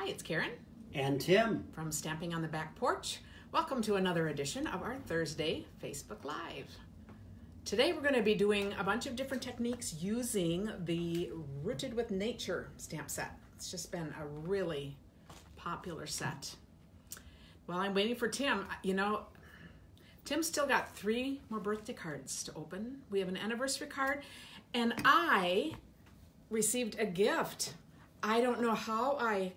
Hi, it's Karen And Tim. from Stamping on the Back Porch. Welcome to another edition of our Thursday Facebook Live. Today we're going to be doing a bunch of different techniques using the Rooted with Nature stamp set. It's just been a really popular set. While I'm waiting for Tim, you know, Tim's still got three more birthday cards to open. We have an anniversary card, and I received a gift. I don't know how I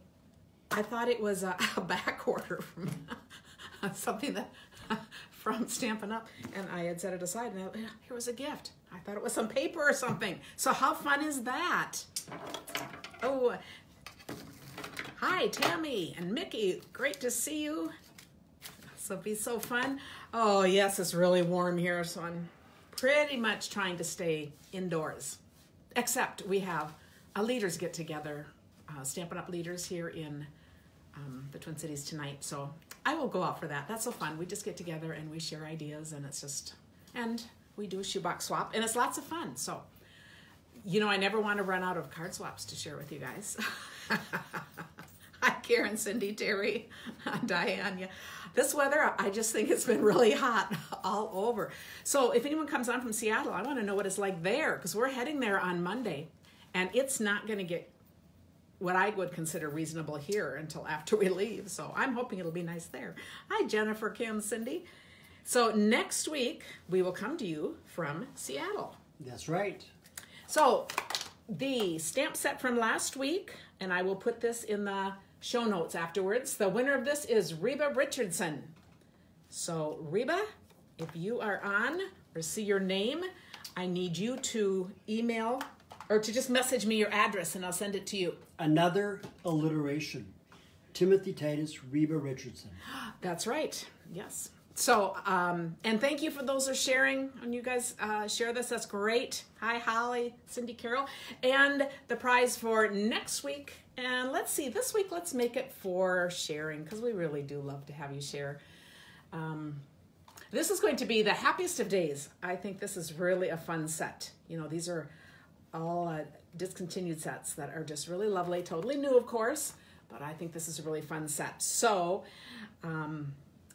I thought it was a, a back order from something that from Stampin' Up, and I had set it aside, and I, here was a gift. I thought it was some paper or something. So how fun is that? Oh, hi Tammy and Mickey. Great to see you. Will be so fun. Oh yes, it's really warm here, so I'm pretty much trying to stay indoors. Except we have a leaders get together, uh, Stampin' Up leaders here in um, the Twin Cities tonight. So I will go out for that. That's so fun. We just get together and we share ideas, and it's just and we do a shoebox swap, and it's lots of fun. So you know, I never want to run out of card swaps to share with you guys. Hi, Karen, Cindy, Terry, Diane. Yeah. This weather, I just think it's been really hot all over. So, if anyone comes on from Seattle, I want to know what it's like there because we're heading there on Monday and it's not going to get what I would consider reasonable here until after we leave. So, I'm hoping it'll be nice there. Hi, Jennifer, Kim, Cindy. So, next week, we will come to you from Seattle. That's right. So, the stamp set from last week, and I will put this in the show notes afterwards. The winner of this is Reba Richardson. So, Reba, if you are on or see your name, I need you to email or to just message me your address and I'll send it to you. Another alliteration. Timothy Titus, Reba Richardson. That's right. Yes. So, um, and thank you for those who are sharing. And you guys uh, share this. That's great. Hi, Holly, Cindy Carroll. And the prize for next week. And let's see, this week, let's make it for sharing because we really do love to have you share. Um, this is going to be the happiest of days. I think this is really a fun set. You know, these are all uh, discontinued sets that are just really lovely, totally new, of course, but I think this is a really fun set. So, um,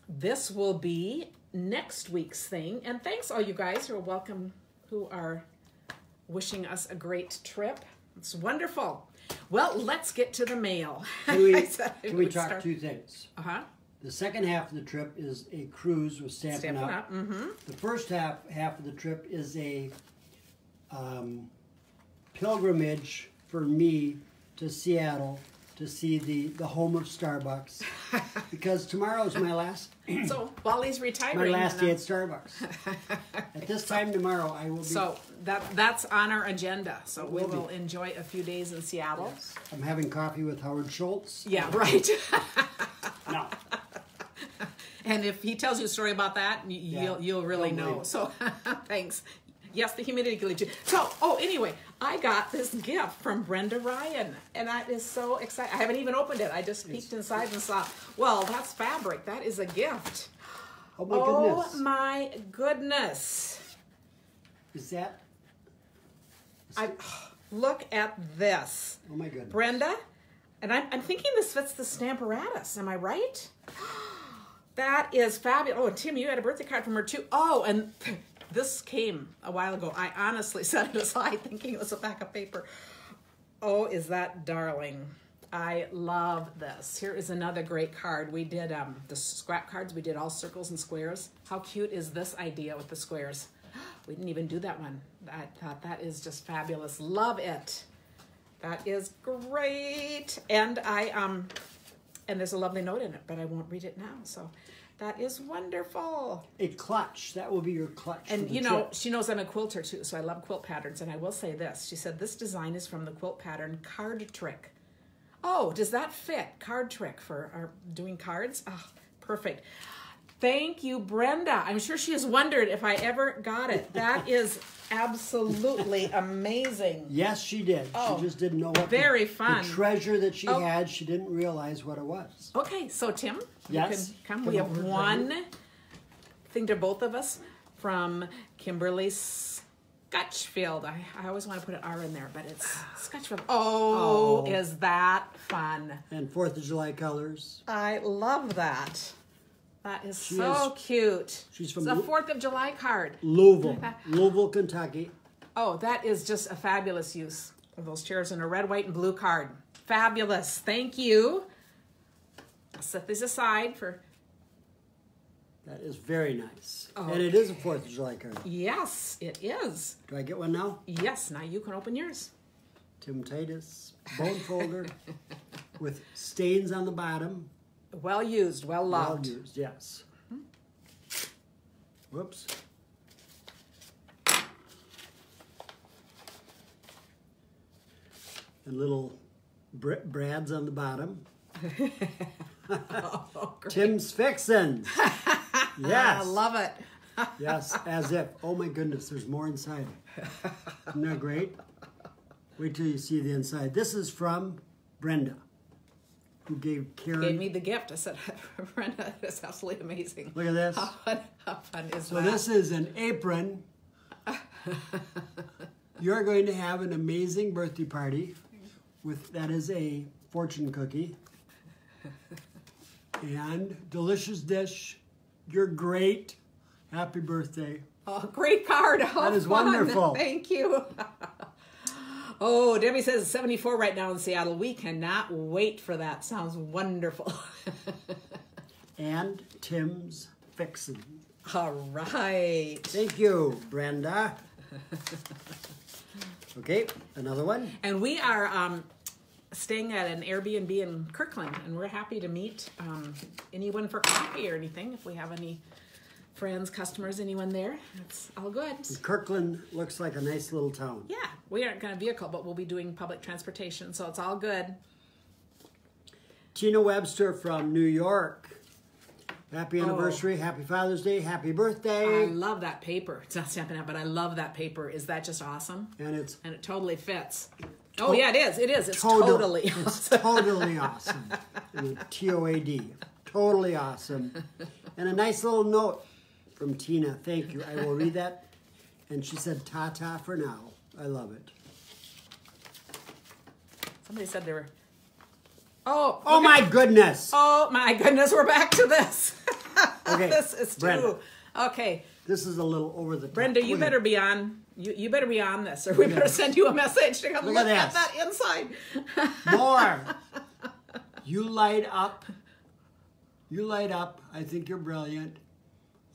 this will be next week's thing. And thanks all you guys who are welcome, who are wishing us a great trip. It's wonderful. Well, let's get to the mail. Can we, I said I can we talk start- two things? Uh-huh. The second half of the trip is a cruise with Stampin' Stampin' Up. Up, mm-hmm. The first half half of the trip is a um, pilgrimage for me to Seattle to see the, the home of Starbucks because tomorrow is my last So while he's my last day at Starbucks. At this time tomorrow, I will be. so that that's on our agenda. So we will be. enjoy a few days in Seattle. I'm having coffee with Howard Schultz. Yeah, right. No, And if he tells you a story about that, you'll you'll really know. So thanks. Yes, the humidity glitch. So, oh, anyway, I got this gift from Brenda Ryan, and that is so exciting. I haven't even opened it. I just peeked inside and saw. Well, that's fabric. That is a gift. oh my oh goodness! my goodness! Is that? I look at this, Oh my goodness! Brenda, and I'm, I'm thinking this fits the Stamparatus. Am I right? That is fabulous. Oh, Tim, you had a birthday card from her too. Oh, and this came a while ago. I honestly set it aside thinking it was a pack of paper. Oh, is that darling? I love this. Here is another great card. We did um, the scrap cards. We did all circles and squares. How cute is this idea with the squares? We didn't even do that one. I thought that is just fabulous. Love it. That is great. And I um and there's a lovely note in it, but I won't read it now. So that is wonderful. A clutch. That will be your clutch. And you know, trip. she knows I'm a quilter too, so I love quilt patterns. And I will say this: she said this design is from the quilt pattern Card Trick. Oh, does that fit? Card Trick for our doing cards? Ah, perfect. Thank you, Brenda. I'm sure she has wondered if I ever got it. That is absolutely amazing. Yes, she did. Oh, she just didn't know what very the, fun. the treasure that she Oh. had. She didn't realize what it was. Okay, so Tim, you Yes, can come. come we have one thing to both of us from Kimberly S- Scotchfield. I, I always want to put an R in there, but it's Scotchfield. Oh, Oh. is that fun? And Fourth of July colors. I love that. That is She so is- cute. she's from it's a Fourth of July card. Louisville, Louisville, Kentucky. Oh, that is just a fabulous use of those chairs in a red, white, and blue card. Fabulous. Thank you. I'll set these aside for That is very nice. Oh. And it is a Fourth of July card. yes, it is. Do I get one now? Yes, now you can open yours. Tim Titus, bone folder with stains on the bottom. Well used, well loved. Well used, yes. Whoops. And little br- brads on the bottom. Oh. Tim's Fixins. Yes. I love it. Yes, as if. Oh my goodness, there's more inside. Isn't that great? Wait till you see the inside. This is from Brenda, who gave Karen. Gave me the gift. I said, Brenda, it's absolutely amazing. Look at this. How fun, how fun is So that? this is an apron. You're going to have an amazing birthday party with that is a fortune cookie. And delicious dish. You're great. Happy birthday. Oh, great card. Oh, That is fun. wonderful. Thank you. oh, Debbie says it's 74 right now in Seattle. We cannot wait for that. Sounds wonderful. And Tim's Fixin. All right. Thank you, Brenda. Okay, another one. And we are um, staying at an Airbnb in Kirkland, and we're happy to meet um, anyone for coffee or anything. If we have any friends, customers, anyone there, it's all good. Kirkland looks like a nice little town. Yeah, we aren't going to vehicle, but we'll be doing public transportation, so it's all good. Tina Webster from New York. Happy oh. anniversary, happy Father's Day, happy birthday. I love that paper. It's not stamping out, but I love that paper. Is that just awesome? And it's And it totally fits. Oh yeah, it is. It is. It's total- totally. it's totally awesome. And a T-O-A-D. Totally awesome. And a nice little note from Tina. Thank you. I will read that. And she said, ta-ta for now. I love it. Somebody said they were. Oh. Oh look my at- goodness. Oh my goodness, we're back to this. Okay, this is too. Brenda. Okay, This is a little over the top. Brenda, you Go better be on. You, you better be on this, or we better send you a message to come Look look, at at, that inside. More. you light up. You light up. I think you're brilliant.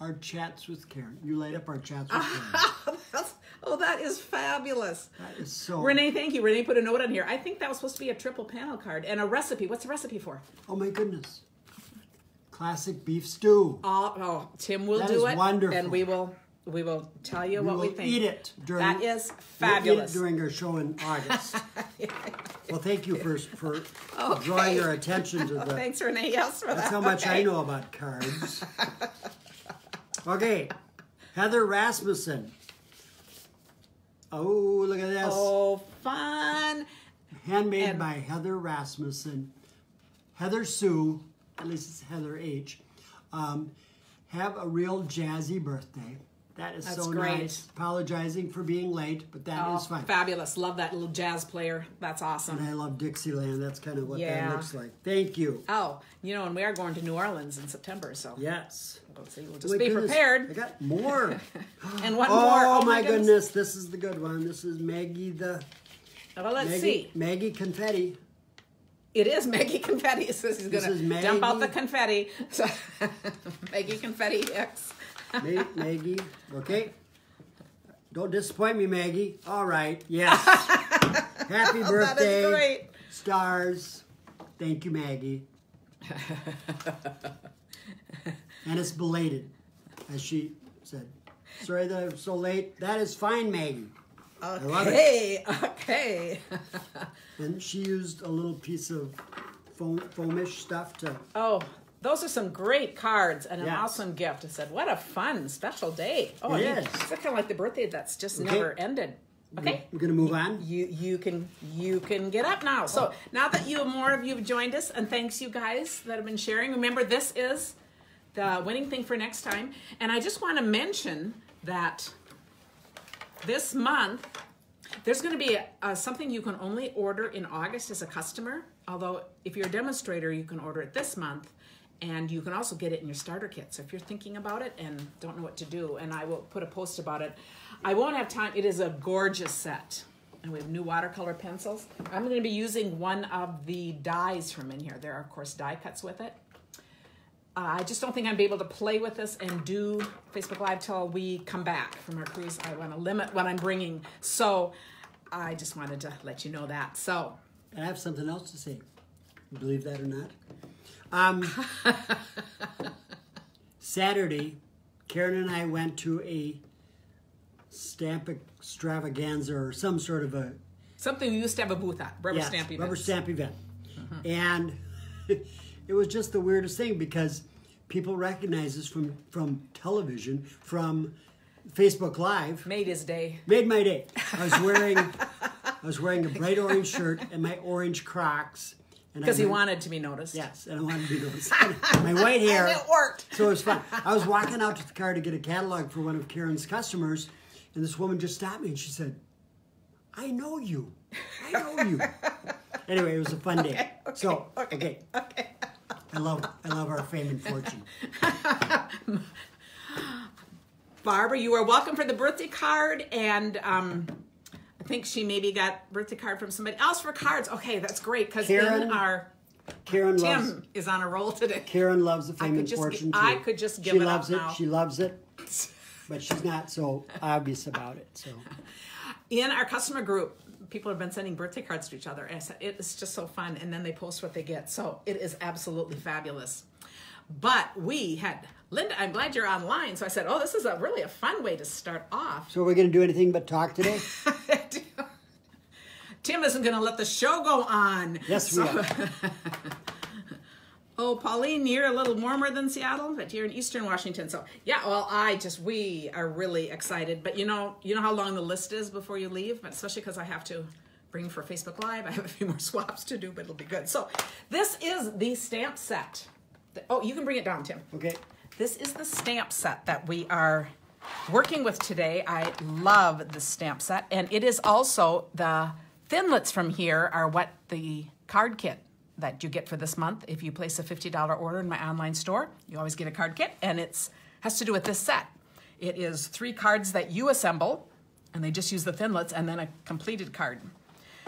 Our chats with Karen. You light up our chats with Karen. That's- oh, that is fabulous. That is so. Renee, thank you. Renee put a note on here. I think that was supposed to be a triple panel card and a recipe. What's the recipe for? Oh my goodness. Classic beef stew. Oh, oh Tim will That do it, wonderful. and we will we will tell you We what we think. eat it during. That is we'll eat it fabulous. during our show in August. well, thank you for for drawing your attention to oh, the. Thanks, Renee. Yes, for That's that. how much I know about cards. Okay, Heather Rasmussen. Oh, look at this. Oh, fun! Handmade and- by Heather Rasmussen. Heather Sue, at least it's Heather H. Um, have a real jazzy birthday. That is That's so great. nice. Apologizing for being late, but that oh, is Oh, fine. fabulous! Love that little jazz player. That's awesome. And I love Dixieland. That's kind of what Yeah. that looks like. Thank you. Oh, you know, and we are going to New Orleans in September, so Yes. we'll, see. we'll Oh just my be goodness, I got more. And one oh, more. Oh, oh my goodness. This is the good one. This is Maggie the Well, let's Maggie, see. Maggie Confetti. It is Maggie Confetti. So he's This going to dump out the confetti. So, Maggie Confetti X. Ma- Maggie. Okay. Don't disappoint me, Maggie. All right. Yes. Happy birthday. Stars. Thank you, Maggie. and it's belated, as she said. Sorry that I'm so late. That is fine, Maggie. love it. Okay, okay. And she used a little piece of foam, foamish stuff to. Oh, those are some great cards and an Yes. awesome gift. I said, what a fun special day. Oh, It you- is. It's kind of like the birthday that's just Okay. never ended. Okay. We're gonna move on. You you can you can get up now. So now that you more of you have joined us, and thanks you guys that have been sharing. Remember, this is the winning thing for next time. And I just want to mention that this month, there's going to be uh, something you can only order in August as a customer. Although, if you're a demonstrator, you can order it this month, and you can also get it in your starter kit. So, if you're thinking about it and don't know what to do, and I will put a post about it, I won't have time. It is a gorgeous set, and we have new watercolor pencils. I'm going to be using one of the dies from in here. There are, of course, die cuts with it. Uh, I just don't think I'm be able to play with this and do Facebook Live till we come back from our cruise. I want to limit what I'm bringing. So I just wanted to let you know that. So I have something else to say. Believe that or not. Um, Saturday, Karen and I went to a stamp extravaganza or some sort of a something we used to have a booth at, rubber yes, stamp events. rubber stamp event, and it was just the weirdest thing because people recognize us from from television, from Facebook Live. Made his day. Made my day. I was wearing I was wearing a bright orange shirt and my orange Crocs. Because he wanted to be noticed. Yes, and I wanted to be noticed. my white hair. And it worked. So it was fun. I was walking out to the car to get a catalog for one of Karen's customers, and this woman just stopped me and she said, "I know you. I know you." anyway, it was a fun day. so okay, Okay. I love I love our fame and fortune. Barbara, you are welcome for the birthday card, and um, I think she maybe got birthday card from somebody else for cards. Okay, that's great because in our Karen loves is on a roll today. Karen loves the fame and fortune too. I could just give she it up loves it. now. She loves it, but she's not so obvious about it. So in our customer group, people have been sending birthday cards to each other. And I said, it is just so fun. And then they post what they get. So it is absolutely fabulous. But we had, Linda, I'm glad you're online. So I said, oh, this is a really a fun way to start off. so we're going to do anything but talk today? Tim isn't going to let the show go on. Yes, we are. Oh, Pauline, you're a little warmer than Seattle, but you're in Eastern Washington. So yeah, well, I just we are really excited. But you know, you know how long the list is before you leave, but especially because I have to bring for Facebook Live. I have a few more swaps to do, but it'll be good. So this is the stamp set. Oh, you can bring it down, Tim. Okay. This is the stamp set that we are working with today. I love the stamp set, and it is also the Thinlits from here are what the card kit that you get for this month. If you place a $50 order in my online store, you always get a card kit, and it's has to do with this set. It is three cards that you assemble, and they just use the Thinlits and then a completed card.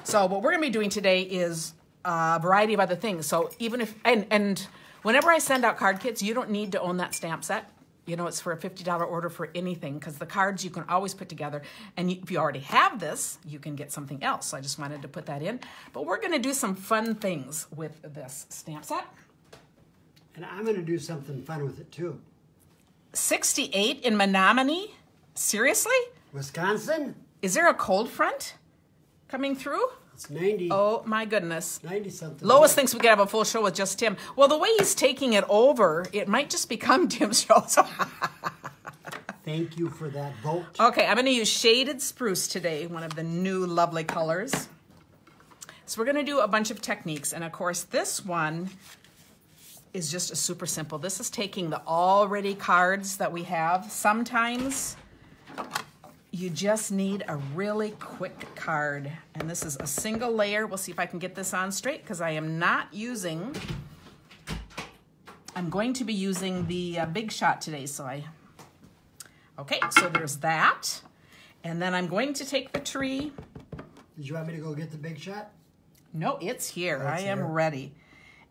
So what we're going to be doing today is a variety of other things. So even if and and whenever I send out card kits, you don't need to own that stamp set. You know, it's for a $50 order for anything because the cards you can always put together. And if you already have this, you can get something else. So I just wanted to put that in. But we're going to do some fun things with this stamp set. And I'm going to do something fun with it too. 68 in Menominee? Seriously? Wisconsin, Is there a cold front coming through? It's 90, Oh my goodness. 90 something. Lois thinks we could have a full show with just Tim. Well, the way he's taking it over, it might just become Tim's show. Thank you for that vote. okay, I'm going to use shaded spruce today, one of the new lovely colors. So we're going to do a bunch of techniques, and of course, this one is just a super simple. This is taking the already cards that we have. Sometimes you just need a really quick card, and this is a single layer. We'll see if I can get this on straight because I am not using. I'm going to be using the uh, Big Shot today, so I. Okay, so there's that, and then I'm going to take the tree. Did you want me to go get the big shot? No, it's here. Oh, it's I am here. ready.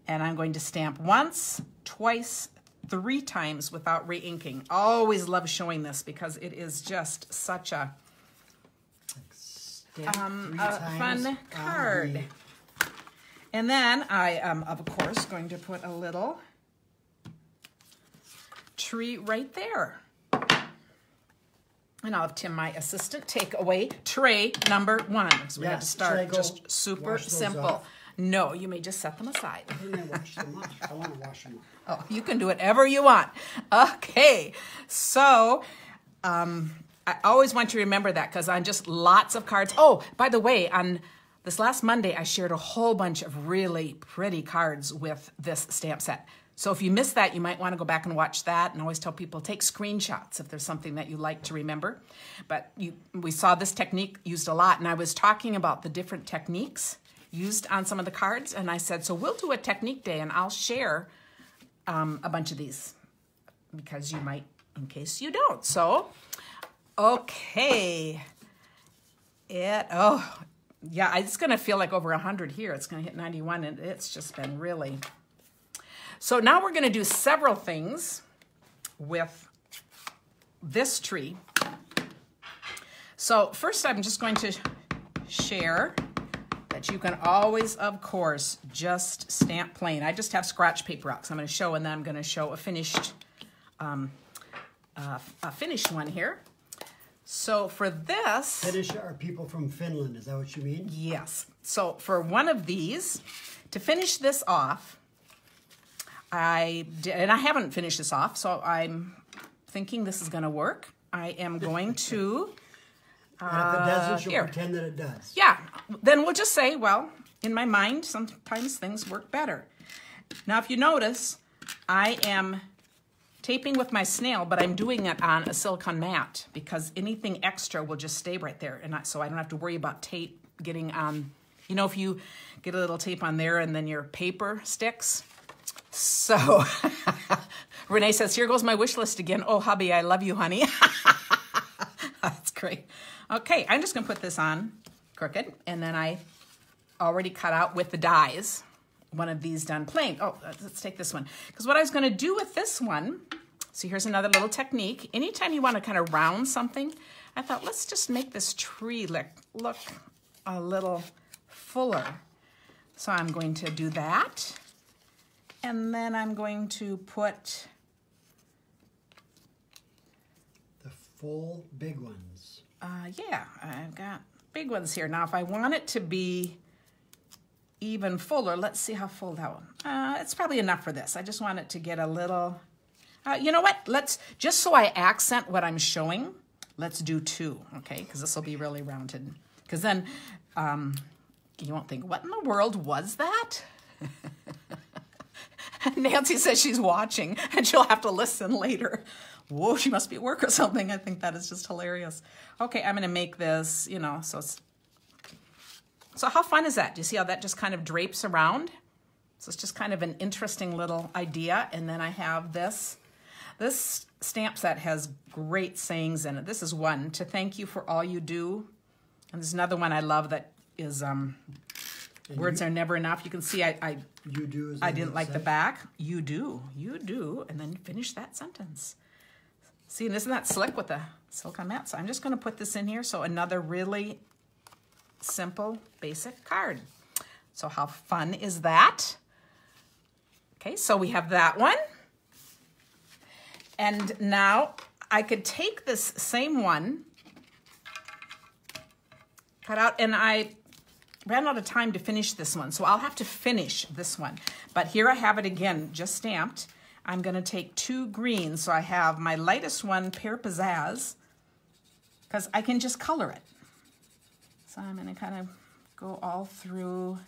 And I'm going to stamp once, twice, three times without re-inking. Always love showing this because it is just such a, um, a fun card. And then I am, of course, going to put a little tree right there. And I'll have Tim, my assistant, take away tray number one. So we have to Yes, should I start just super simple. off? No, you may just set them aside. I didn't wash them. I want to wash them off. Oh, you can do whatever you want. Okay, so um, I always want you to remember that because on just lots of cards. Oh, by the way, on this last Monday, I shared a whole bunch of really pretty cards with this stamp set. So if you missed that, you might want to go back and watch that. And always tell people take screenshots if there's something that you like to remember. But you, we saw this technique used a lot, and I was talking about the different techniques used on some of the cards. And I said, so we'll do a technique day, and I'll share um, a bunch of these because you might, in case you don't. So, okay. It, oh, yeah, it's going to feel like over 100 here. It's going to hit 91, and it's just been really so now we're going to do several things with this tree. So first I'm just going to share you can always, of course, just stamp plain. I just have scratch paper out, so I'm going to show, and then I'm going to show a finished, um, uh, a finished one here. So for this... Finish are people from Finland, is that what you mean? Yes. So for one of these, to finish this off, I did, and I haven't finished this off, so I'm thinking this is going to work. I am going to. Uh, and if it doesn't, you'll pretend that it does. Yeah. Then we'll just say, well, in my mind, sometimes things work better. Now, if you notice, I am taping with my snail, but I'm doing it on a silicone mat because anything extra will just stay right there. And I, so I don't have to worry about tape getting on. You know, if you get a little tape on there and then your paper sticks, so Renee says, here goes my wish list again. Oh, hubby, I love you, honey. That's great. Okay, I'm just going to put this on crooked, and then I already cut out with the dies one of these done plain. Oh, uh, let's take this one. Because what I was going to do with this one, so here's another little technique. Anytime you want to kind of round something, I thought, let's just make this tree look, look a little fuller. So I'm going to do that. And then I'm going to put the full big ones. Uh, yeah, I've got big ones here. Now, if I want it to be even fuller, let's see how full that one. Uh, it's probably enough for this. I just want it to get a little, uh, you know what? Let's, just so I accent what I'm showing, let's do two, okay? Because this will be really rounded. Because then um, you won't think, what in the world was that? Nancy says she's watching and she'll have to listen later. Whoa, she must be at work or something. I think that is just hilarious. Okay, I'm gonna make this, you know, so it's, so how fun is that? Do you see how that just kind of drapes around? So it's just kind of an interesting little idea. And then I have this. This stamp set has great sayings in it. This is one, to thank you for all you do. And there's another one I love that is um, and Words you, are never enough. You can see I I, you do I didn't like the back. You do. You do. And then finish that sentence. See, and isn't that slick with the silicone mat? So I'm just going to put this in here. So another really simple, basic card. So how fun is that? Okay, so we have that one. And now I could take this same one, cut out, and I ran out of time to finish this one, so I'll have to finish this one. But here I have it again, just stamped. I'm gonna take two greens, so I have my lightest one, Pear Pizzazz, because I can just color it. So I'm gonna kind of go all through,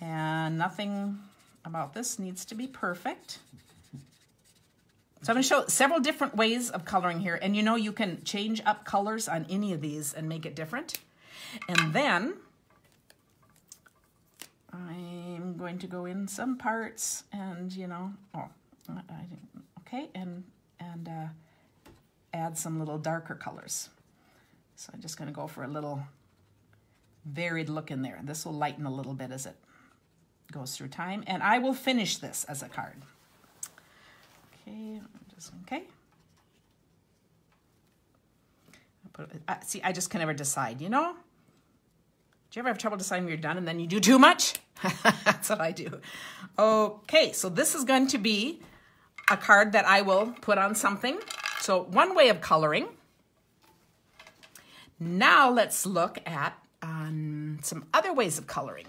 and nothing about this needs to be perfect. So I'm going to show several different ways of coloring here. And you know you can change up colors on any of these and make it different. And then I'm going to go in some parts and, you know, oh, okay, and, and uh, add some little darker colors. So I'm just going to go for a little varied look in there. This will lighten a little bit as it goes through time. And I will finish this as a card. Okay, just, okay. Put, uh, see, I just can never decide, you know? Do you ever have trouble deciding when you're done and then you do too much? That's what I do. Okay, so this is going to be a card that I will put on something. So one way of coloring. Now let's look at um, some other ways of coloring.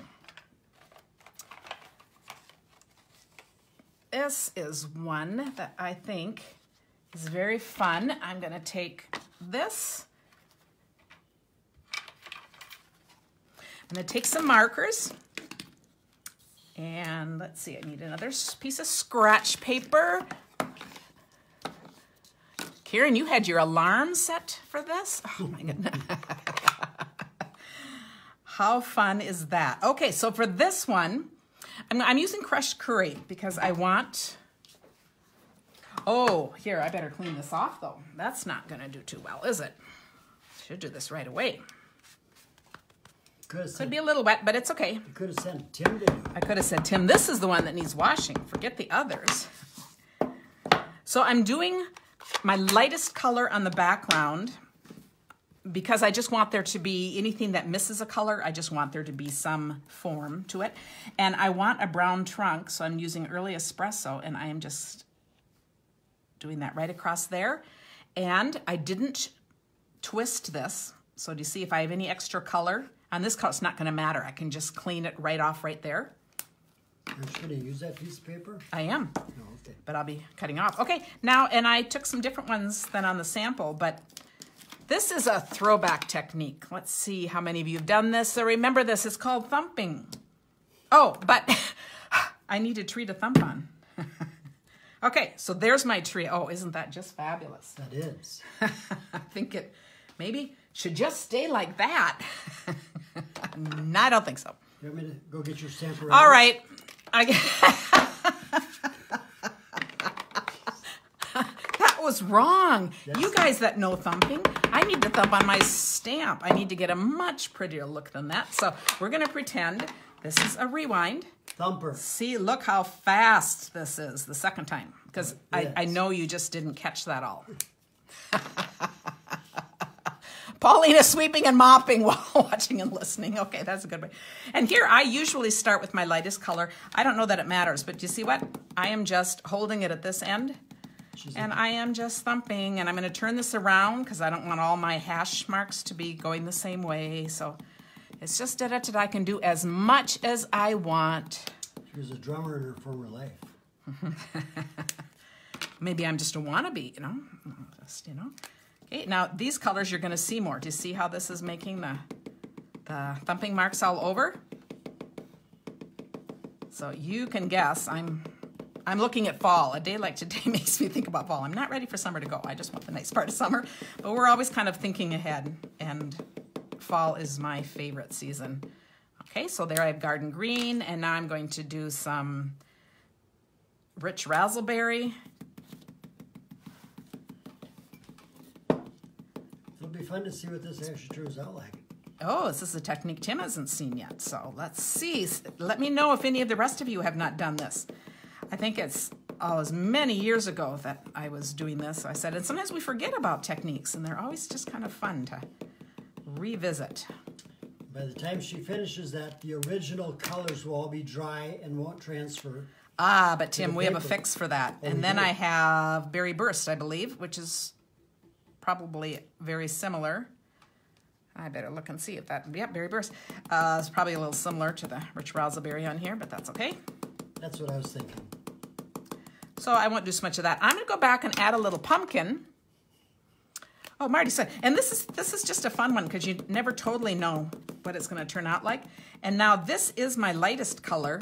This is one that I think is very fun. I'm going to take this I'm going to take some markers and let's see, I need another piece of scratch paper. Karen, you had your alarm set for this? Oh my goodness. How fun is that? Okay, so for this one, I'm, I'm using crushed curry because I want, oh, here, I better clean this off though. That's not gonna do too well, is it? Should do this right away. Could sent, be a little wet, but it's okay. you could have sent Tim to. I could have said, Tim, this is the one that needs washing. Forget the others. So I'm doing my lightest color on the background because I just want there to be anything that misses a color, I just want there to be some form to it. And I want a brown trunk, so I'm using early espresso and I am just doing that right across there. And I didn't twist this. So do you see if I have any extra color? On this it's not gonna matter. I can just clean it right off right there. You're just to use that piece of paper? I am, No, okay. but I'll be cutting off. Okay, now, and I took some different ones than on the sample, but this is a throwback technique. Let's see how many of you have done this. So remember this, it's called thumping. Oh, but I need a tree to thump on. okay, so there's my tree. Oh, isn't that just fabulous? That is. I think it maybe should just stay like that. No, I don't think so. You want me to go get your? All right. I, that was wrong. You guys that know thumping, I need to thump on my stamp. I need to get a much prettier look than that. So we're going to pretend this is a rewind. Thumper. See, look how fast this is the second time. Because I, I know you just didn't catch that all. Paulina sweeping and mopping while watching and listening. Okay, that's a good way. And here I usually start with my lightest color. I don't know that it matters, but do you see what? I am just holding it at this end She's and I am just thumping and I'm going to turn this around because I don't want all my hash marks to be going the same way. So it's just that I can do as much as I want. she was a drummer in her former life. Maybe I'm just a wannabe, you know? Just, you know? Okay, now these colors you're going to see more. Do you see how this is making the, the thumping marks all over? So you can guess I'm I'm looking at fall. A day like today makes me think about fall. I'm not ready for summer to go. I just want the nice part of summer. But we're always kind of thinking ahead and fall is my favorite season. Okay, so there I have garden green and now I'm going to do some rich razzleberry. It'll be fun to see what this actually turns out like. Oh, this is a technique Tim hasn't seen yet. So let's see. Let me know if any of the rest of you have not done this. I think it's oh, it was many years ago that I was doing this. I said, and sometimes we forget about techniques, and they're always just kind of fun to revisit. By the time she finishes that, the original colors will all be dry and won't transfer. Ah, but Tim, we have a fix for that. Oh, and then do? I have Berry Burst, I believe, which is probably very similar. I better look and see if that, yeah, Berry Burst. Uh, it's probably a little similar to the Rich Razzleberry on here, but that's okay. That's what I was thinking. So I won't do so much of that. I'm going to go back and add a little pumpkin. Oh, Marty said, and this is this is just a fun one because you never totally know what it's going to turn out like. And now this is my lightest color.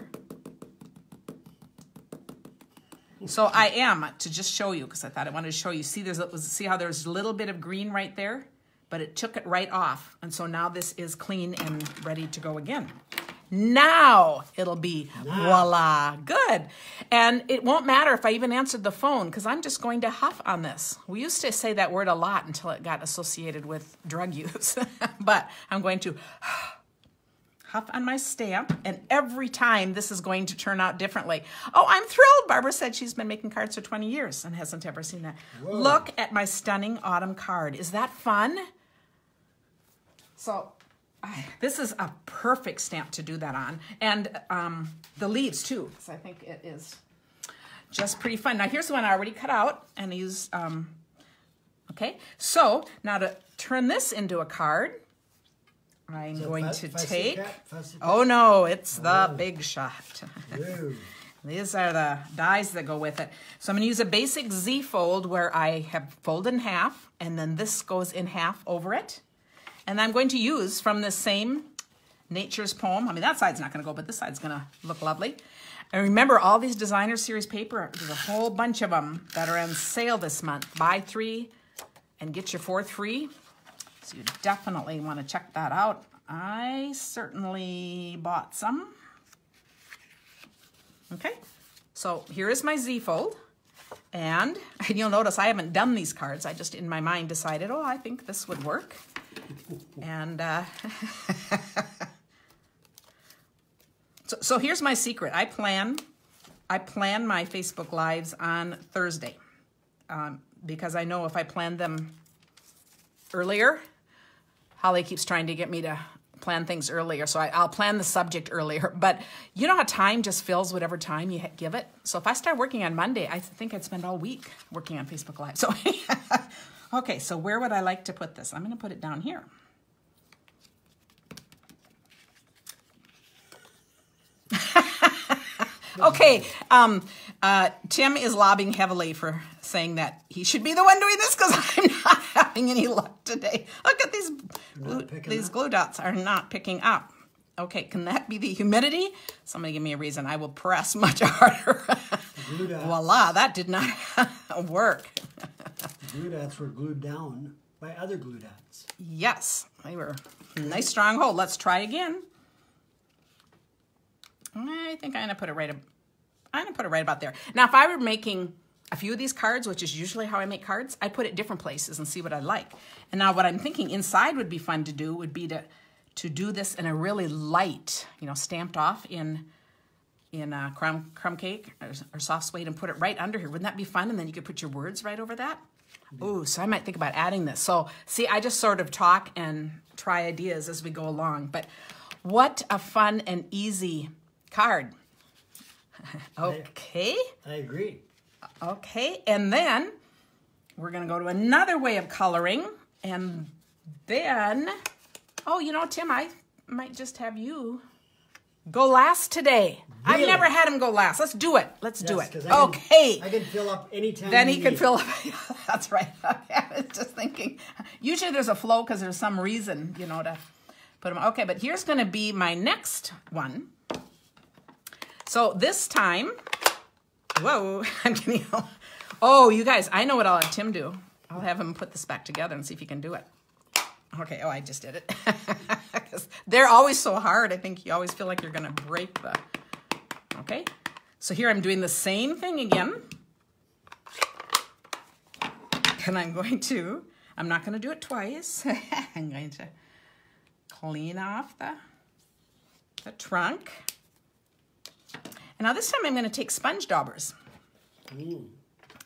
So I am to just show you because I thought I wanted to show you. See, there's see how there's a little bit of green right there, but it took it right off, and so now this is clean and ready to go again. Now it'll be voila, good. And it won't matter if I even answered the phone because I'm just going to huff on this. We used to say that word a lot until it got associated with drug use, but I'm going to on my stamp, and every time this is going to turn out differently. Oh, I'm thrilled. Barbara said she's been making cards for 20 years and hasn't ever seen that. Look at my stunning autumn card. Is that fun? So I, this is a perfect stamp to do that on. And um, the leaves too, because I think it is just pretty fun. Now here's the one I already cut out and use, um, okay. So now to turn this into a card, I'm that going to take, cat? Oh no, it's the big shot. These are the dies that go with it. So I'm going to use a basic Z fold where I have folded in half and then this goes in half over it. And I'm going to use from the same Nature's Poem. I mean, that side's not going to go, but this side's going to look lovely. And remember, all these designer series paper, there's a whole bunch of them that are on sale this month. Buy three and get your fourth free. So you definitely want to check that out. I certainly bought some. Okay, so here is my Z fold. And, and you'll notice I haven't done these cards. I just in my mind decided, oh, I think this would work. And uh, so, so here's my secret. I plan, I plan my Facebook Lives on Thursday um, because I know if I plan them earlier, Holly keeps trying to get me to plan things earlier. So I, will plan the subject earlier. But you know how time just fills whatever time you give it? So if I start working on Monday, I think I'd spend all week working on Facebook Live. So, okay, so where would I like to put this? I'm going to put it down here. okay, um, uh, Tim is lobbying heavily for saying that he should be the one doing this because I'm not having any luck today. Look at these glue, these up. glue dots are not picking up. Okay, can that be the humidity? Somebody give me a reason. I will press much harder. Voila, that did not work. glue dots were glued down by other glue dots. Yes, they were nice strong hold. Let's try again. I think I'm gonna put it right. I'm gonna put it right about there. Now, if I were making a few of these cards, which is usually how I make cards, I put it different places and see what I like. And now what I'm thinking inside would be fun to do would be to to do this in a really light, you know, stamped off in in a crumb crumb cake or, or soft suede and put it right under here. Wouldn't that be fun? And then you could put your words right over that. Ooh, so I might think about adding this. So see, I just sort of talk and try ideas as we go along. But what a fun and easy card. okay. I, I agree. Okay, and then we're going to go to another way of coloring. And then, oh, you know, Tim, I might just have you go last today. Really? I've never had him go last. Let's do it. Let's yes, do it. I okay. Can, I can fill up anytime. Then he can fill up. That's right. I was just thinking. Usually there's a flow because there's some reason, you know, to put them. Okay, but here's going to be my next one. So this time, whoa, I'm getting, oh, you guys, I know what I'll have Tim do. I'll have him put this back together and see if he can do it. Okay, oh, I just did it. They're always so hard. I think you always feel like you're gonna break the, okay? So here I'm doing the same thing again. And I'm going to, I'm not gonna do it twice. I'm going to clean off the, the trunk. And now this time I'm going to take sponge daubers. Mm.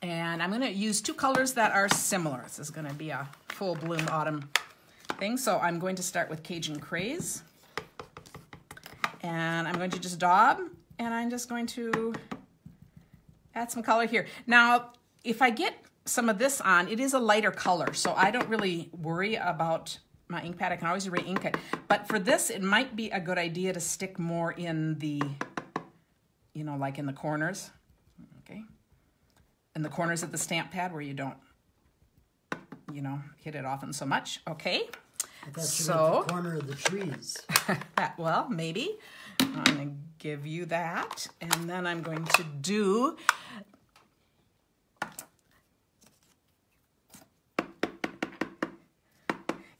And I'm going to use two colors that are similar. This is going to be a full bloom autumn thing. So I'm going to start with Cajun Craze. And I'm going to just daub. And I'm just going to add some color here. Now, if I get some of this on, it is a lighter color. So I don't really worry about my ink pad. I can always re-ink it. But for this, it might be a good idea to stick more in the you know, like in the corners, okay? In the corners of the stamp pad where you don't, you know, hit it often so much, okay? so, the corner of the trees. that, well, maybe. I'm going to give you that. And then I'm going to do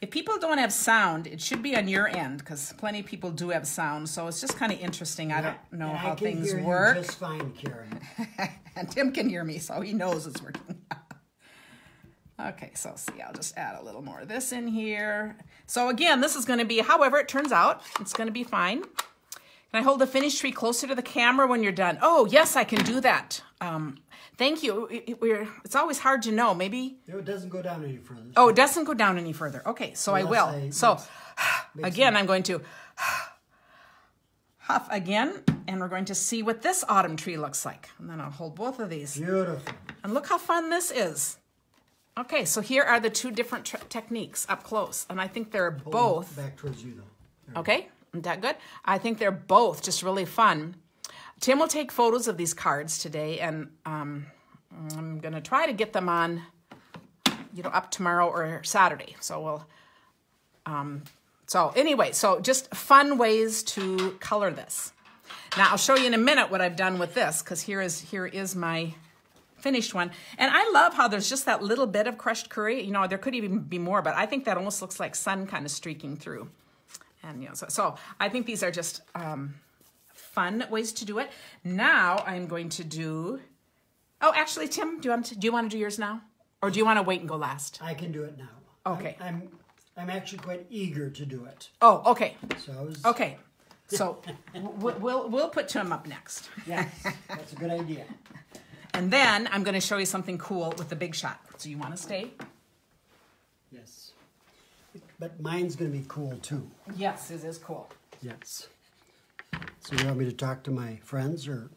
If people don't have sound, it should be on your end because plenty of people do have sound. So it's just kind of interesting. Yeah, I don't know and how things work. just fine, Karen. and Tim can hear me, so he knows it's working. okay, so see, I'll just add a little more of this in here. So again, this is going to be, however it turns out, it's going to be fine. Can I hold the finish tree closer to the camera when you're done? Oh, yes, I can do that. Um, thank you. It, it's always hard to know. Maybe. It doesn't go down any further. Oh, it doesn't go down any further. Okay, so Unless I will. I so again, I'm going to huff again, and we're going to see what this autumn tree looks like. And then I'll hold both of these. Beautiful. And look how fun this is. Okay, so here are the two different techniques up close, and I think they're both. Back towards you, though. Okay. Isn't that good? I think they're both just really fun. Tim will take photos of these cards today, and um, I'm going to try to get them on, you know, up tomorrow or Saturday. So we'll, um, So anyway, so just fun ways to color this. Now I'll show you in a minute what I've done with this because here is here is my finished one. And I love how there's just that little bit of crushed curry. You know, there could even be more, but I think that almost looks like sun kind of streaking through. And you know, so, so I think these are just um, fun ways to do it. Now I'm going to do. Oh, actually, Tim, do you want to, do you want to do yours now, or do you want to wait and go last? I can do it now. Okay. I'm, I'm, I'm actually quite eager to do it. Oh, okay, So I was. okay. So we'll we'll put Tim up next, Yes, that's a good idea. and then I'm going to show you something cool with the big shot. So you want to stay? Yes. But mine's going to be cool too. Yes, it is cool. Yes. So you want me to talk to my friends or?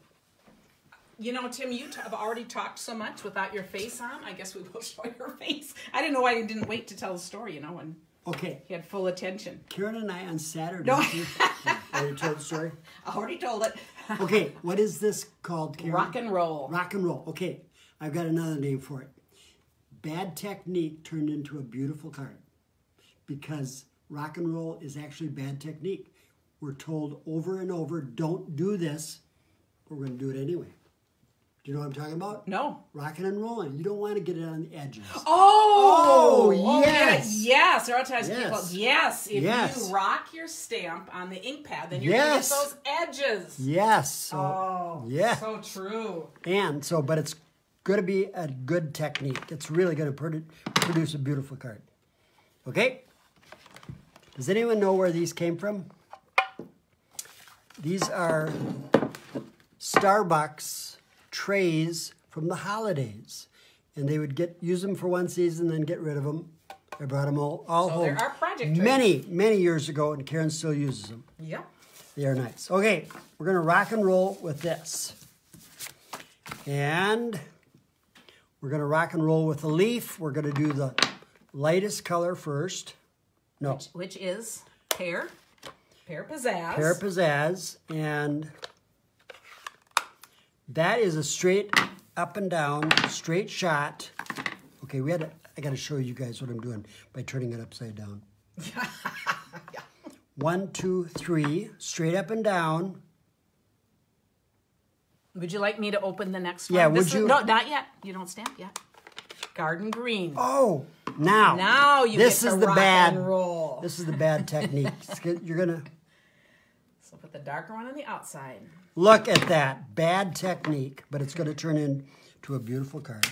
You know, Tim, you have already talked so much without your face on. I guess we will show your face. I didn't know why you didn't wait to tell the story. You know, when Okay. he had full attention. Karen and I on Saturday. No. Already told the story. I already told it. Okay, what is this called, Karen? Rock and roll. Rock and roll. Okay, I've got another name for it. Bad technique turned into a beautiful card because rock and roll is actually bad technique. We're told over and over, don't do this. We're going to do it anyway. Do you know what I'm talking about? No. Rocking and rolling. You don't want to get it on the edges. Oh, Oh, oh yes. yes. There are times Yes. people, yes, if Yes. you rock your stamp on the ink pad, then you're Yes. going to get those edges. Yes. So, Oh, yeah. so true. And so, but it's going to be a good technique. It's really going to produ- produce a beautiful card. Okay? Does anyone know where these came from? These are Starbucks trays from the holidays. And they would get use them for one season, then get rid of them. I brought them all, all So home. there are project trays. many, many years ago, and Karen still uses them. Yep. They are nice. Okay, we're gonna rock and roll with this. And we're gonna rock and roll with the leaf. We're gonna do the lightest color first. No, Which, which is pear, pear pizzazz. pear pizzazz. And that is a straight up and down, straight shot. Okay, we had to, I gotta show you guys what I'm doing by turning it upside down. One, two, three, straight up and down. Would you like me to open the next one? Yeah, This would is- you? No, not yet. You don't stamp yet. Garden green. Oh, now. Now you this to is the bad. roll. This is the bad technique. You're gonna So put the darker one on the outside. look at that bad technique, but it's gonna turn into a beautiful card.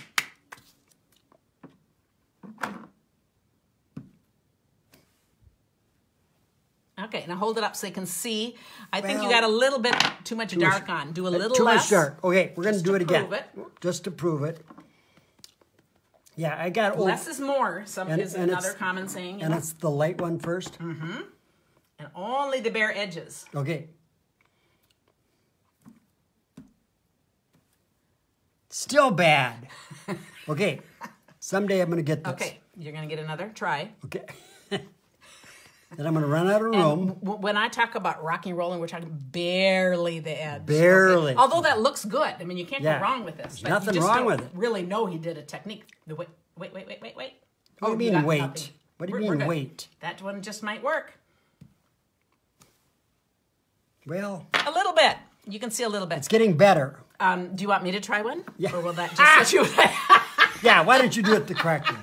Okay, now hold it up so you can see. I think you got a little bit too much dark on. Do a uh, little Too less. much dark. Okay, we're gonna do it again, it. just to prove it. Yeah, I got old, Less is more. Some And- is and another common saying. And know? it's the light one first. Mm-hmm. and only the bare edges. Okay. Still bad. Okay. Someday I'm gonna get this. Okay, you're gonna get another try. Okay. then I'm gonna run out of room. W- When I talk about rocky rolling, we're talking barely the edge. Barely. Okay? Although that looks good. I mean, you can't Yeah. go wrong with this. Nothing wrong with it. Really know he did a technique. The wait, wait, wait, wait, wait, wait. What do you Oh, mean wait? nothing. What do you We're- mean wait? That one just might work Well, a little bit. You can see a little bit. it's getting better. Um, do you want me to try one? Yeah. Or will that just Ah! let you? Yeah, why don't you do it the correct way?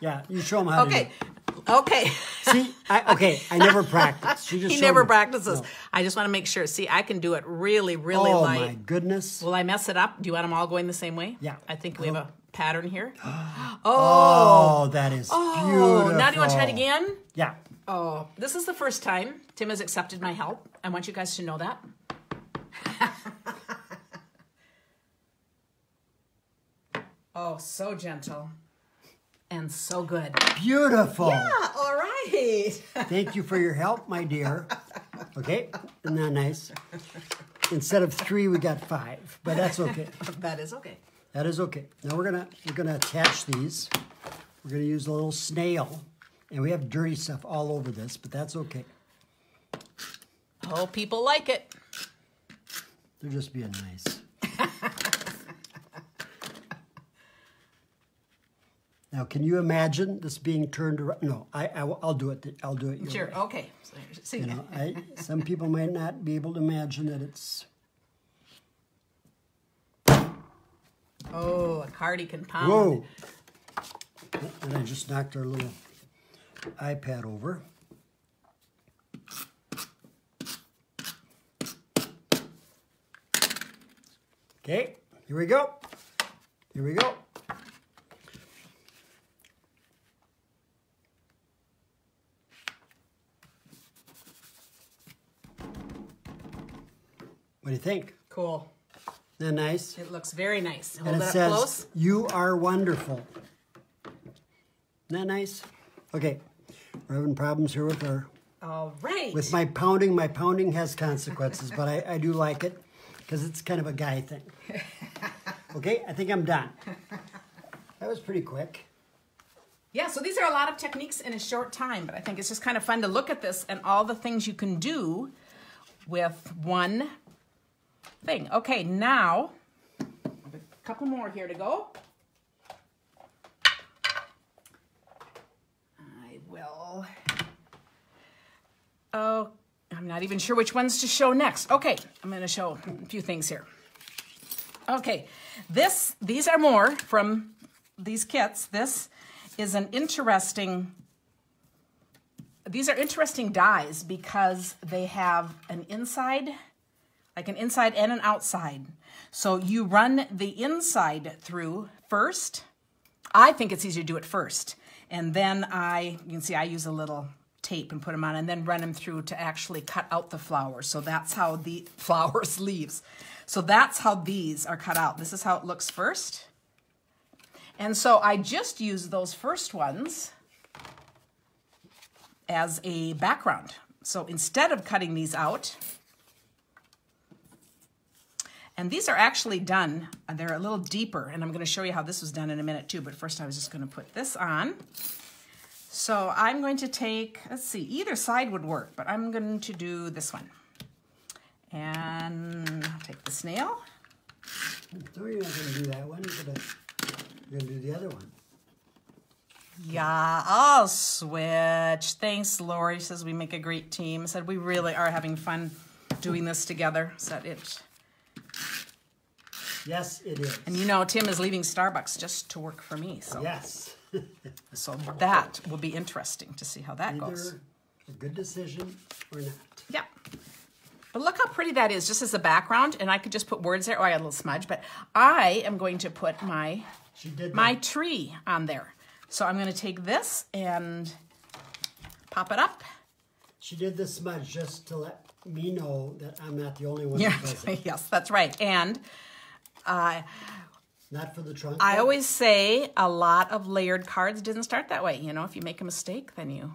Yeah, you show them how to do okay. it. Okay. See, I, okay, I never practice. She just he never me. practices. No. I just want to make sure. See, I can do it really, really Oh light. my goodness. Will I mess it up? Do you want them all going the same way? Yeah. I think we have oh. a pattern here. Oh. oh, that is Oh, beautiful. now do you want to try it again? Yeah. Oh, this is the first time Tim has accepted my help. I want you guys to know that. oh, so gentle and so good. Beautiful. Yeah, all right. Thank you for your help, my dear. Okay, isn't that nice? Instead of three, we got five, but that's okay. that is okay. That is okay. Now we're gonna we're gonna attach these. We're gonna use a little snail, and we have dirty stuff all over this, but that's okay. Oh, people like it. They're just being nice. now can you imagine this being turned around? No, I, I will do it. I'll do it. Sure. way. Okay. So, see. You know, I, some people might not be able to imagine that it's. Oh, a cardi can pound. Whoa! And I just knocked our little iPad over. Okay, here we go. Here we go. What do you think? Cool. Isn't that nice? It looks very nice. Hold And it it up says, close. You are wonderful. Isn't that nice? Okay, we're having problems here with our All right. with my pounding. My pounding has consequences, but I, I do like it because it's kind of a guy thing. Okay, I think I'm done. That was pretty quick. Yeah, so these are a lot of techniques in a short time, but I think it's just kind of fun to look at this and all the things you can do with one thing. Okay, now a couple more here to go. I will. Oh, I'm not even sure which ones to show next. Okay, I'm going to show a few things here. Okay, this these are more from these kits. This is an interesting these are interesting dies because they have an inside like an inside and an outside. So you run the inside through first. I think it's easier to do it first. And then I, you can see I use a little tape and put them on and then run them through to actually cut out the flowers. So that's how the flowers leaves. So that's how these are cut out. This is how it looks first. And so I just use those first ones as a background. So instead of cutting these out, and these are actually done, uh, they're a little deeper, and I'm gonna show you how this was done in a minute too, but first I was just gonna put this on. So I'm going to take, let's see, either side would work, but I'm going to do this one. And I'll take the snail. No, you're not going to do that one. You're going to do the other one. Yeah, I'll switch. Thanks, Lori. Says we make a great team. Said we really are having fun doing this together. Said it. Yes, it is. And you know, Tim is leaving Starbucks just to work for me. So, Yes. so that will be interesting to see how that goes. A good decision or not. Yeah. But look how pretty that is, just as a background. And I could just put words there. Oh, I got a little smudge. But I am going to put my She did my tree on there. So I'm going to take this and pop it up. She did the smudge just to let me know that I'm not the only one Yeah, who does it. yes, that's right. And uh, Not for the trunk. I though. always say a lot of layered cards didn't start that way. You know, if you make a mistake, then you.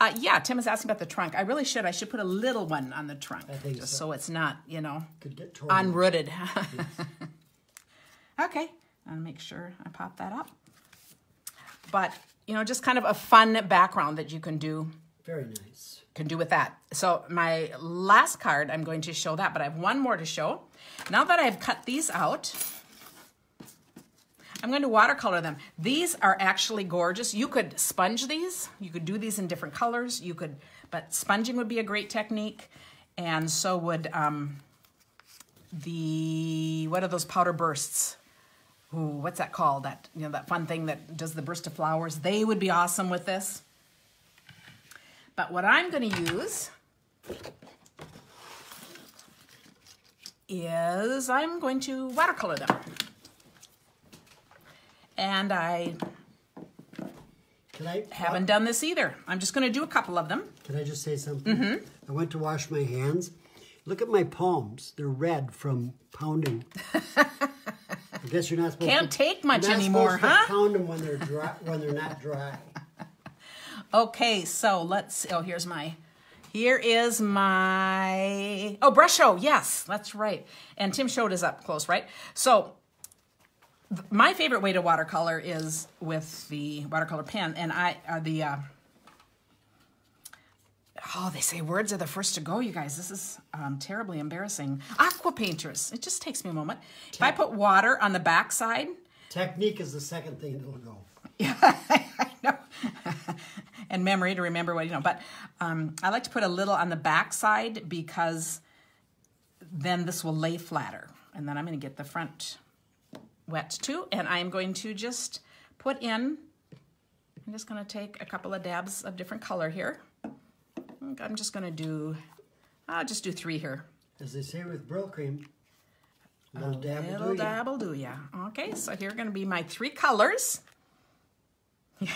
Uh, yeah, Tim is asking about the trunk. I really should. I should put a little one on the trunk, I think just so. so. it's not, you know, could get torn. unrooted. okay, I'll make sure I pop that up. But you know, just kind of a fun background that you can do Very nice. can do with that. So my last card, I'm going to show that, but I have one more to show. Now that I've cut these out, I'm going to watercolor them. These are actually gorgeous. You could sponge these. You could do these in different colors. You could, but sponging would be a great technique. And so would um, the, what are those powder bursts? Ooh, what's that called? That, you know, that fun thing that does the burst of flowers. They would be awesome with this. But what I'm going to use is I'm going to watercolor them. And I Can I haven't done this either. I'm just going to do a couple of them. Can I just say something? Mm-hmm. I went to wash my hands. Look at my palms. They're red from pounding. I guess you're not supposed to. Can't to take much you're not anymore, supposed to huh? Pound them when they're dry when they're not dry. Okay, so let's, oh, here's my, here is my, oh, brush show. Yes, that's right. And Tim showed us up close, right? So my favorite way to watercolor is with the watercolor pen and I, uh, the, uh, Oh, they say words are the first to go, you guys. This is um, terribly embarrassing. Aqua painters. It just takes me a moment. If I put water on the back side, Technique is the second thing that'll go. Yeah, I know. and memory to remember what you know. But um, I like to put a little on the back side because then this will lay flatter. And then I'm going to get the front wet too. And I'm going to just put in, I'm just going to take a couple of dabs of different color here. I'm just going to do, I'll just do three here. As they say with Brylcreem, a little A dab will little do ya. dab will do ya. Okay, so here are going to be my three colors.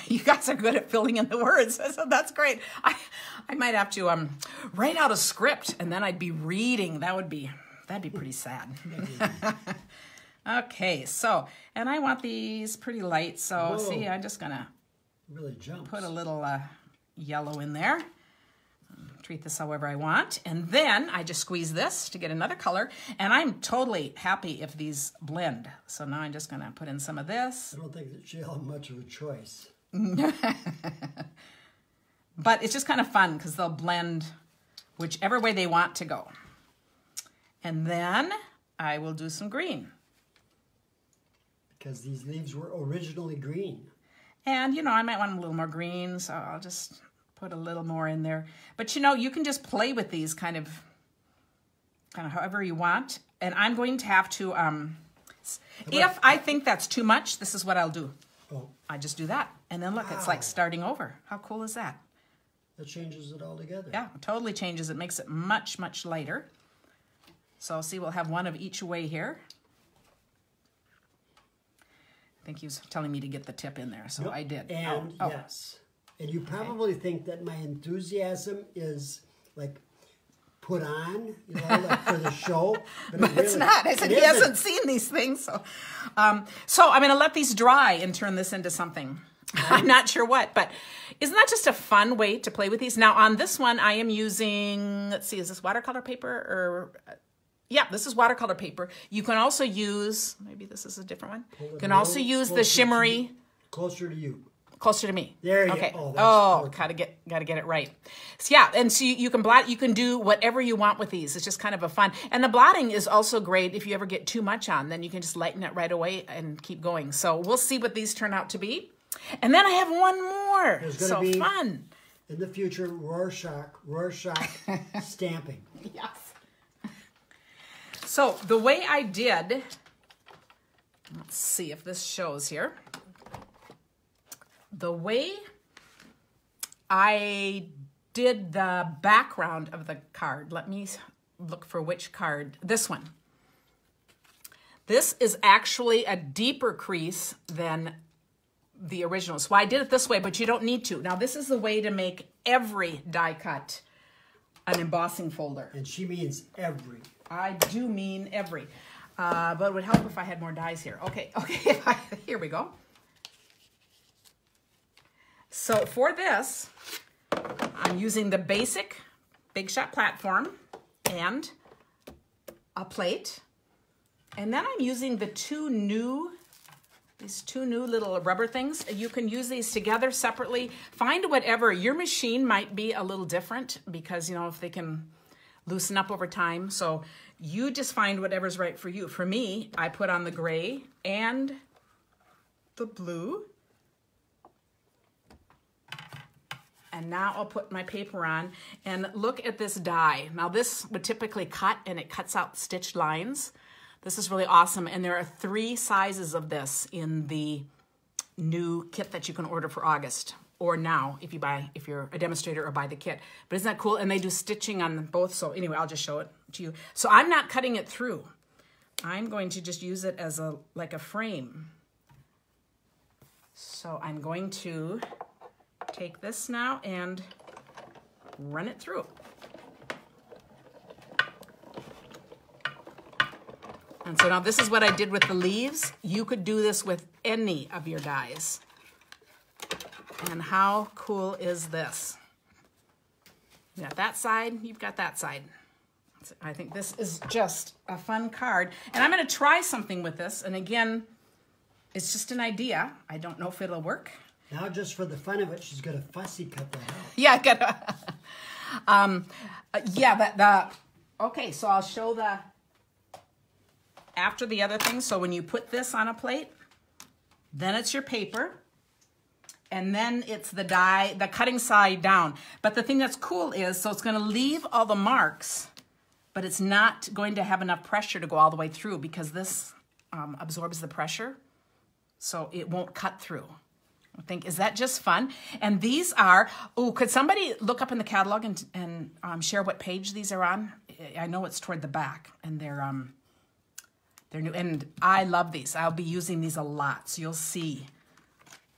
You guys are good at filling in the words, so that's great. I, I might have to um, write out a script and then I'd be reading. That would be, that'd be pretty sad. okay, so, and I want these pretty light, so Whoa. see, I'm just gonna Really jumps. put a little uh, yellow in there. Treat this however I want. And then I just squeeze this to get another color. And I'm totally happy if these blend. So now I'm just gonna put in some of this. I don't think that she'll have much of a choice. But it's just kind of fun because they'll blend whichever way they want to go. And then I will do some green. Because these leaves were originally green. And you know, I might want a little more green, so I'll just put a little more in there. But you know, you can just play with these kind of kind of however you want. And I'm going to have to um if I think that's too much, this is what I'll do. Oh, I just do that. And then look, it's like starting over. How cool is that? that changes it all together. Yeah, it totally changes it, makes it much, much lighter. So see, we'll have one of each way here. I think he was telling me to get the tip in there, so Yep. I did. And oh, oh. yes. And you probably think that my enthusiasm is like put on, you know, like for the show. But, But it it's not. I said he hasn't seen these things. So, um, so I'm going to let these dry and turn this into something. I'm not sure what, but isn't that just a fun way to play with these? Now on this one, I am using. Let's see, is this watercolor paper or? uh, Yeah, this is watercolor paper. You can also use. Maybe this is a different one. You can also use the closer to shimmery. Closer to you. closer to me. There you okay. go. Oh, Oh, gotta get gotta get it right. So yeah, and so you, you can blot. You can do whatever you want with these. It's just kind of a fun. And the blotting is also great if you ever get too much on. Then you can just lighten it right away and keep going. So we'll see what these turn out to be. And then I have one more. There's gonna So be- fun. In the future, Rorschach, Rorschach stamping. Yes. So the way I did, let's see if this shows here. The way I did the background of the card, let me look for which card. This one. This is actually a deeper crease than the original. So I did it this way, but you don't need to. Now this is the way to make every die cut an embossing folder. And she means every. I do mean every. Uh, but it would help if I had more dies here. Okay, okay, here we go. So for this, I'm using the basic Big Shot platform and a plate. And then I'm using the two new, these two new little rubber things. You can use these together separately. Find whatever, your machine might be a little different because, you know, if they can loosen up over time. So you just find whatever's right for you. For me, I put on the gray and the blue. And now I'll put my paper on and look at this die. Now this would typically cut and it cuts out stitched lines. This is really awesome. And there are three sizes of this in the new kit that you can order for August or now if you buy if you're a demonstrator or buy the kit. But isn't that cool? And they do stitching on both. So anyway, I'll just show it to you. So I'm not cutting it through. I'm going to just use it as a like a frame. So I'm going to take this now and run it through. And so now this is what I did with the leaves. You could do this with any of your dies. And how cool is this? You got that side, you've got that side. I think this is just a fun card. And I'm gonna try something with this. And again, it's just an idea. I don't know if it'll work. Now, just for the fun of it, she's going to fussy cut that out. Yeah, I gotta. um, uh, yeah, that the. Okay, so I'll show the. After the other thing, so when you put this on a plate, then it's your paper. and then it's the die, the cutting side down. But the thing that's cool is, so it's gonna leave all the marks, but it's not going to have enough pressure to go all the way through because this um, absorbs the pressure, so it won't cut through. I think, is that just fun? And these are, oh, could somebody look up in the catalog and, and um, share what page these are on? I know it's toward the back and they're, um, they're new. And I love these. I'll be using these a lot. So you'll see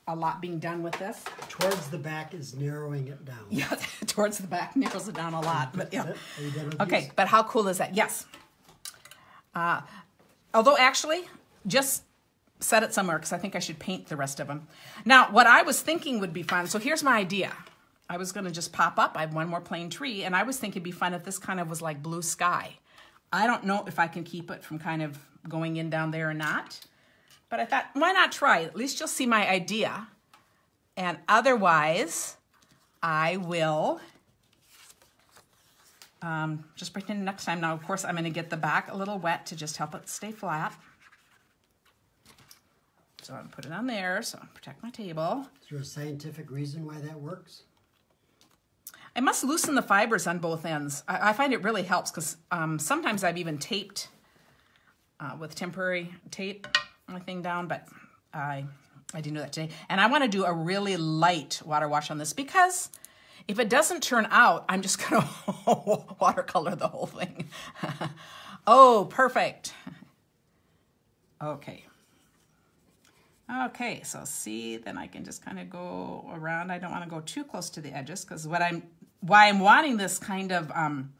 a lot being done with this. Towards the back is narrowing it down. Yeah, towards the back narrows it down a lot. But yeah. Are you done with Okay, these? but how cool is that? Yes. Uh, although actually, just set it somewhere because I think I should paint the rest of them. Now, what I was thinking would be fun. So here's my idea. I was going to just pop up. I have one more plain tree, and I was thinking it'd be fun if this kind of was like blue sky. I don't know if I can keep it from kind of going in down there or not, but I thought, why not try? At least you'll see my idea. And otherwise, I will um, just pretend next time. Now, of course, I'm going to get the back a little wet to just help it stay flat. So I'm going to put it on there so I'll protect my table. Is there a scientific reason why that works? I must loosen the fibers on both ends. I, I find it really helps because um, sometimes I've even taped uh, with temporary tape my thing down, but I, I didn't do that today. And I want to do a really light water wash on this because if it doesn't turn out, I'm just to watercolor the whole thing. oh, perfect. Okay. Okay, so see, then I can just kind of go around. I don't want to go too close to the edges because what I'm, why I'm wanting this kind of um,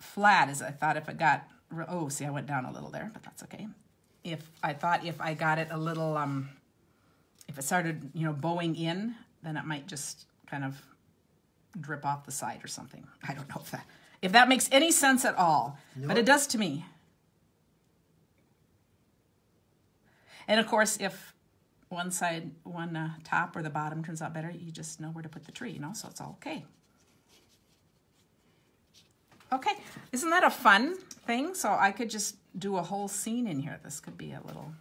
flat is I thought if it got, oh, see, I went down a little there, but that's okay. If I thought if I got it a little, um, if it started, you know, bowing in, then it might just kind of drip off the side or something. I don't know if that, if that makes any sense at all, but it does to me. And of course, if one side, one uh, top or the bottom turns out better, you just know where to put the tree, you know, so it's all okay. Okay, isn't that a fun thing? So I could just do a whole scene in here. This could be a little...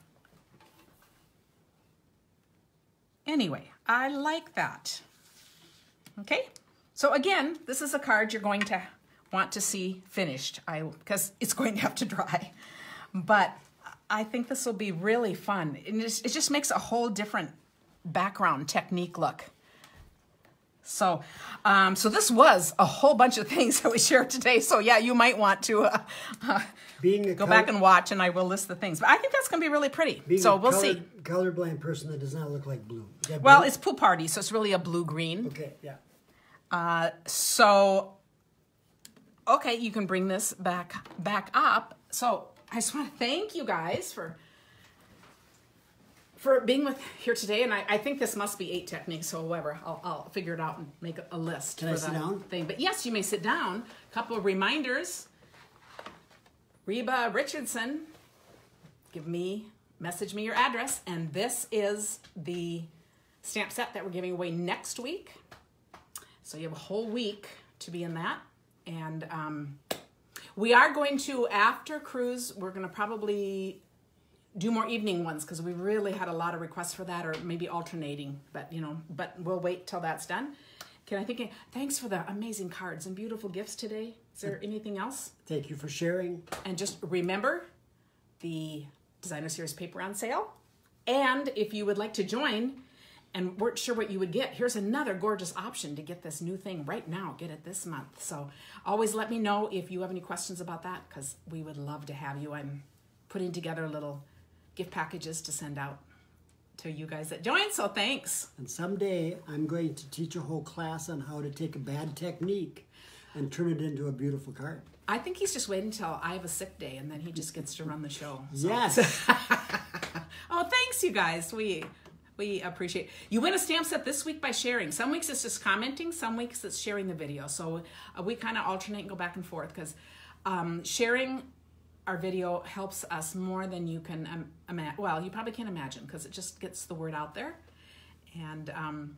Anyway, I like that. Okay, so again, this is a card you're going to want to see finished I because it's going to have to dry. But I think this will be really fun. It just, it just makes a whole different background technique look. So, um, so this was a whole bunch of things that we shared today. So yeah, you might want to uh, uh, Being a go color- back and watch, and I will list the things. But I think that's going to be really pretty. So we'll color, see. Colorblind person that does not look like blue. That Well, it's pool party, so it's really a blue green. okay. Yeah. Uh, so, okay, you can bring this back back up. So I just want to thank you guys for for being with here today. And I, I think this must be eight techniques. So whatever, I'll, I'll figure it out and make a, a list Can for I sit down? thing. But yes, you may sit down. A couple of reminders. Reba Richardson, give me message me your address, and this is the stamp set that we're giving away next week. So you have a whole week to be in that. And um, we are going to, after cruise, we're going to probably do more evening ones because we really had a lot of requests for that or maybe alternating. But, you know, but we'll wait till that's done. Can I think, thanks for the amazing cards and beautiful gifts today. Is there anything else? Thank you for sharing. And just remember the Designer Series paper on sale. And if you would like to join and weren't sure what you would get, here's another gorgeous option to get this new thing right now. Get it this month. So always let me know if you have any questions about that because we would love to have you. I'm putting together a little gift packages to send out to you guys that join. So thanks. And someday I'm going to teach a whole class on how to take a bad technique and turn it into a beautiful card. I think he's just waiting until I have a sick day and then he just gets to run the show. So- Yes. oh, thanks, you guys. We we appreciate. You win a stamp set this week by sharing. Some weeks it's just commenting. Some weeks it's sharing the video. So uh, we kind of alternate and go back and forth because um, sharing our video helps us more than you can um, imagine. Well, you probably can't imagine because it just gets the word out there. And um,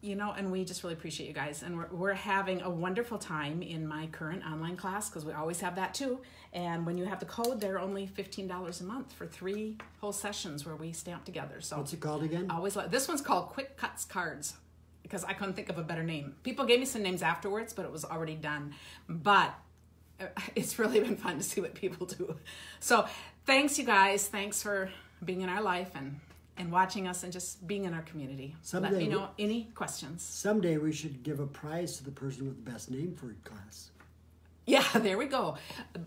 you know, and we just really appreciate you guys. And we're, we're having a wonderful time in my current online class because we always have that too. And when you have the code, they're only $15 a month for three whole sessions where we stamp together. So What's it called again? always like this one's called Quick Cuts Cards because I couldn't think of a better name. People gave me some names afterwards, but it was already done. But it's really been fun to see what people do. So thanks, you guys. Thanks for being in our life and and watching us and just being in our community. Let Someday me we- know any questions. Someday we should give a prize to the person with the best name for class. Yeah, there we go.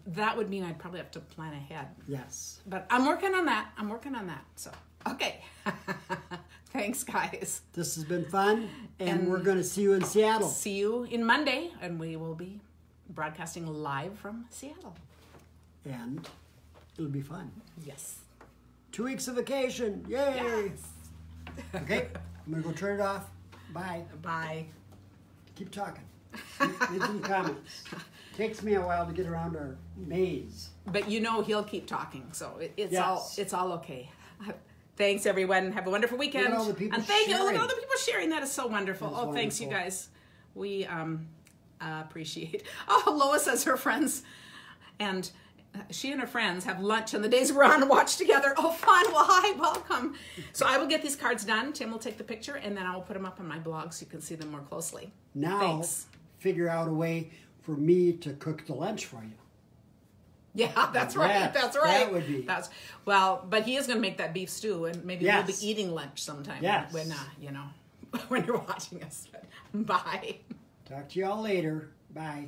That would mean I'd probably have to plan ahead. Yes. But I'm working on that. I'm working on that. So, okay. Thanks, guys. This has been fun, and, And- we're going to see you in Seattle. See you in Monday, and we will be broadcasting live from Seattle. And it'll be fun. Yes. Two weeks of vacation. Yay! Okay, I'm going to go turn it off. Bye. Bye. Keep talking. Leave some comments. Takes me a while to get around our maze. But you know he'll keep talking, so it, it's Yes. all it's all okay. Thanks everyone. Have a wonderful weekend. Look at all the people and thank you. Look at all the people sharing. That is so wonderful. That is oh, thanks you guys. We um uh, appreciate. Oh, Lois says her friends and uh, she and her friends have lunch on the days we're on watch together. Oh, fun. Well, hi, welcome. So I will get these cards done. Tim will take the picture and then I will put them up on my blog so you can see them more closely. Now, Thanks. figure out a way for me to cook the lunch for you. Yeah, that's right. That- that's right. that would be- That's well, but he is going to make that beef stew, and maybe Yes. we'll be eating lunch sometime. Yes. When uh, you know, when you're watching us. Bye. Talk to y'all later. Bye.